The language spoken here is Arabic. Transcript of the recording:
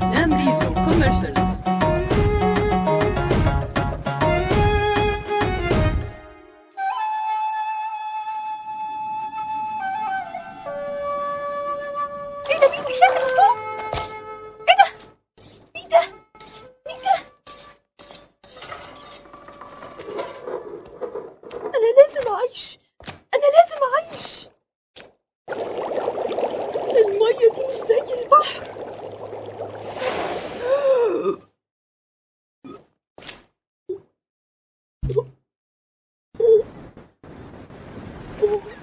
Lambrison Commercials. أنا لازم أعيش Oh.